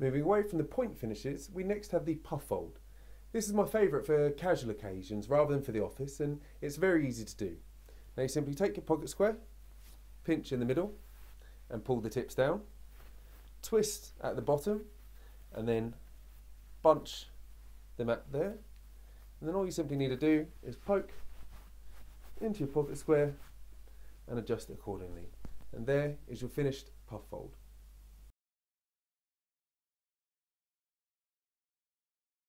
Moving away from the point finishes, we next have the puff fold. This is my favourite for casual occasions rather than for the office and it's very easy to do. Now you simply take your pocket square, pinch in the middle and pull the tips down, twist at the bottom and then bunch them up there. And then all you simply need to do is poke into your pocket square and adjust it accordingly. And there is your finished puff fold.